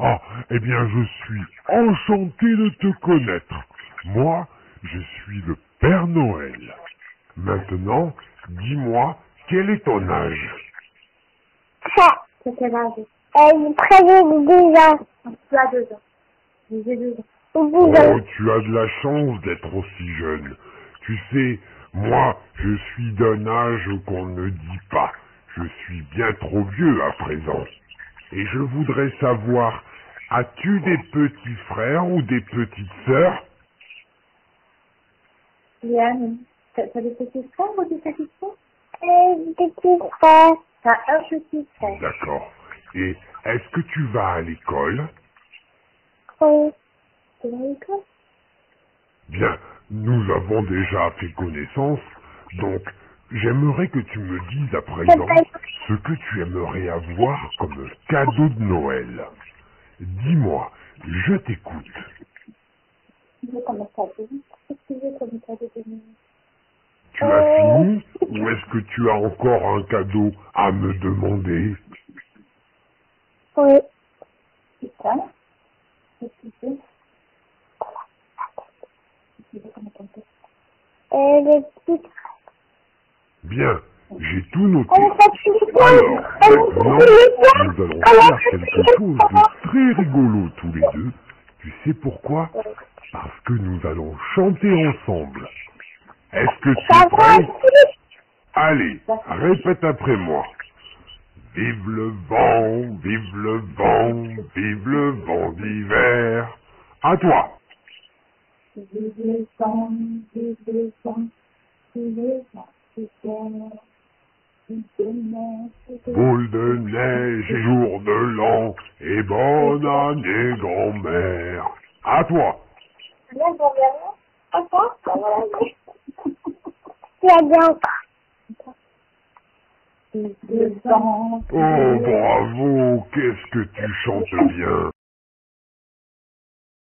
Ah, eh bien, je suis enchanté de te connaître. Moi, je suis le Père Noël. Maintenant, dis-moi, quel est ton âge? Ça, c'est quel âge? Euh, Près de 10 ans. Tu as 2 ans. J'ai 2 ans. Ou 10 Oh, tu as de la chance d'être aussi jeune. Tu sais, moi, je suis d'un âge qu'on ne dit pas. Je suis bien trop vieux à présent. Et je voudrais savoir, as-tu des petits frères ou des petites sœurs Yann, t'as des petits frères ou des petites sœurs Euh, petit frère. T'as un petit frère. D'accord. Et est-ce que tu vas à l'école Oui. Tu vas à l'école? Bien, nous avons déjà fait connaissance, donc j'aimerais que tu me dises à présent ce que tu aimerais avoir comme cadeau de Noël. Dis-moi, je t'écoute. Tu as fini ou est-ce que tu as encore un cadeau à me demander? Oui. Petit Bien, j'ai tout noté. Alors, maintenant, nous allons faire quelque chose de très rigolo tous les deux. Tu sais pourquoi? Parce que nous allons chanter ensemble. Est-ce que tu es prêt? Allez, répète après moi. Vive le vent, vive le vent, vive le vent d'hiver. À toi. Vive le vent, vive le vent, vive le vent, vive Boule de neige et jour de l'an, et bonne année grand-mère. À toi. Bien, va aller. Tu as bien. Oh, bravo, qu'est-ce que tu chantes bien.